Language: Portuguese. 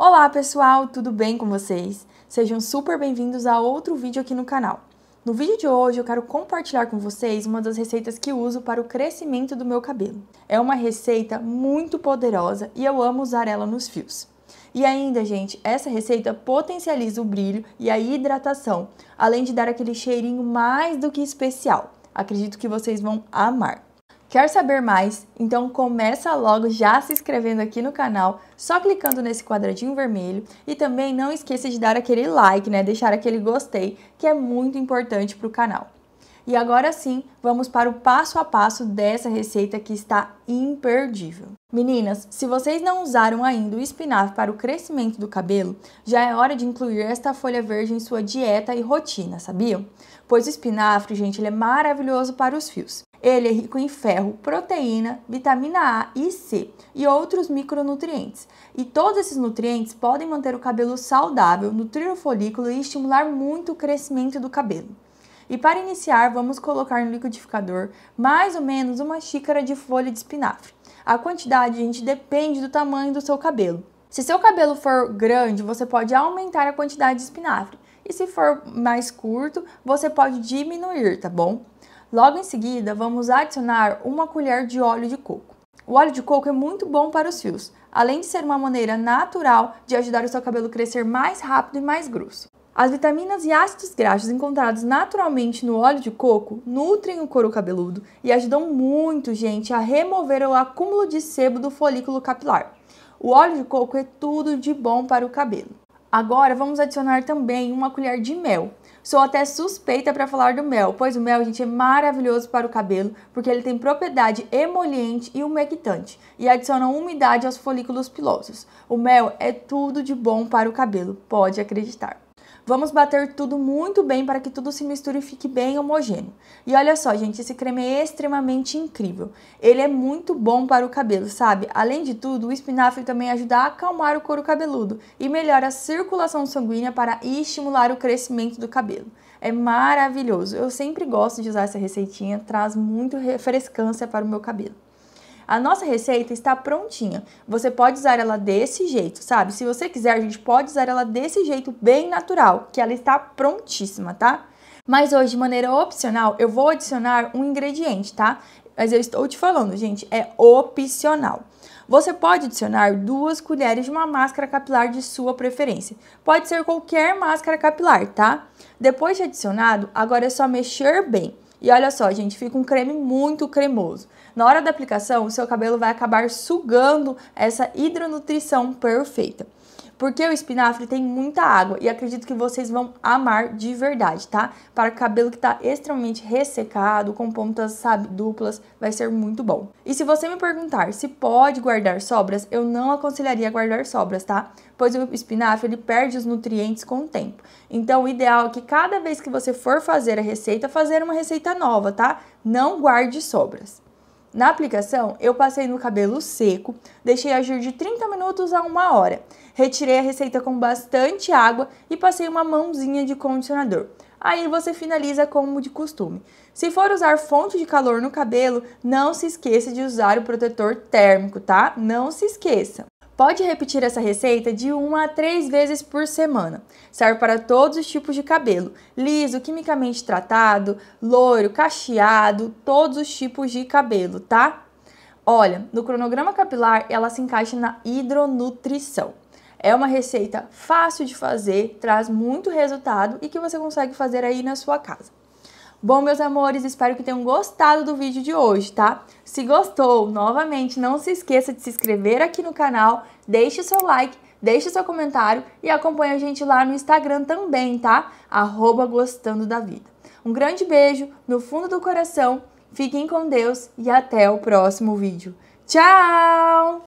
Olá pessoal, tudo bem com vocês? Sejam super bem-vindos a outro vídeo aqui no canal. No vídeo de hoje eu quero compartilhar com vocês uma das receitas que uso para o crescimento do meu cabelo. É uma receita muito poderosa e eu amo usar ela nos fios. E ainda, gente, essa receita potencializa o brilho e a hidratação, além de dar aquele cheirinho mais do que especial. Acredito que vocês vão amar. Quer saber mais? Então começa logo já se inscrevendo aqui no canal, só clicando nesse quadradinho vermelho e também não esqueça de dar aquele like, né? Deixar aquele gostei, que é muito importante para o canal. E agora sim, vamos para o passo a passo dessa receita que está imperdível. Meninas, se vocês não usaram ainda o espinafre para o crescimento do cabelo, já é hora de incluir esta folha verde em sua dieta e rotina, sabiam? Pois o espinafre, gente, ele é maravilhoso para os fios. Ele é rico em ferro, proteína, vitamina A e C e outros micronutrientes. E todos esses nutrientes podem manter o cabelo saudável, nutrir o folículo e estimular muito o crescimento do cabelo. E para iniciar, vamos colocar no liquidificador mais ou menos uma xícara de folha de espinafre. A quantidade, gente, depende do tamanho do seu cabelo. Se seu cabelo for grande, você pode aumentar a quantidade de espinafre. E se for mais curto, você pode diminuir, tá bom? Logo em seguida, vamos adicionar uma colher de óleo de coco. O óleo de coco é muito bom para os fios, além de ser uma maneira natural de ajudar o seu cabelo a crescer mais rápido e mais grosso. As vitaminas e ácidos graxos encontrados naturalmente no óleo de coco nutrem o couro cabeludo e ajudam muito, gente, a remover o acúmulo de sebo do folículo capilar. O óleo de coco é tudo de bom para o cabelo. Agora vamos adicionar também uma colher de mel. Sou até suspeita para falar do mel, pois o mel, gente, é maravilhoso para o cabelo, porque ele tem propriedade emoliente e umectante e adiciona umidade aos folículos pilosos. O mel é tudo de bom para o cabelo, pode acreditar. Vamos bater tudo muito bem para que tudo se misture e fique bem homogêneo. E olha só, gente, esse creme é extremamente incrível. Ele é muito bom para o cabelo, sabe? Além de tudo, o espinafre também ajuda a acalmar o couro cabeludo e melhora a circulação sanguínea para estimular o crescimento do cabelo. É maravilhoso. Eu sempre gosto de usar essa receitinha, traz muito refrescância para o meu cabelo. A nossa receita está prontinha. Você pode usar ela desse jeito, sabe? Se você quiser, a gente pode usar ela desse jeito bem natural, que ela está prontíssima, tá? Mas hoje, de maneira opcional, eu vou adicionar um ingrediente, tá? Mas eu estou te falando, gente, é opcional. Você pode adicionar duas colheres de uma máscara capilar de sua preferência. Pode ser qualquer máscara capilar, tá? Depois de adicionado, agora é só mexer bem. E olha só, gente, fica um creme muito cremoso. Na hora da aplicação, o seu cabelo vai acabar sugando essa hidronutrição perfeita. Porque o espinafre tem muita água e acredito que vocês vão amar de verdade, tá? Para cabelo que está extremamente ressecado, com pontas, sabe, duplas, vai ser muito bom. E se você me perguntar se pode guardar sobras, eu não aconselharia guardar sobras, tá? Pois o espinafre ele perde os nutrientes com o tempo. Então, o ideal é que cada vez que você for fazer a receita, fazer uma receita nova, tá? Não guarde sobras. Na aplicação, eu passei no cabelo seco, deixei agir de 30 minutos a uma hora. Retirei a receita com bastante água e passei uma mãozinha de condicionador. Aí você finaliza como de costume. Se for usar fonte de calor no cabelo, não se esqueça de usar o protetor térmico, tá? Não se esqueça. Pode repetir essa receita de uma a três vezes por semana. Serve para todos os tipos de cabelo: liso, quimicamente tratado, loiro, cacheado, todos os tipos de cabelo, tá? Olha, no cronograma capilar ela se encaixa na hidronutrição. É uma receita fácil de fazer, traz muito resultado e que você consegue fazer aí na sua casa. Bom, meus amores, espero que tenham gostado do vídeo de hoje, tá? Se gostou, novamente, não se esqueça de se inscrever aqui no canal, deixe seu like, deixe seu comentário e acompanhe a gente lá no Instagram também, tá? Arroba gostando da vida. Um grande beijo no fundo do coração, fiquem com Deus e até o próximo vídeo. Tchau!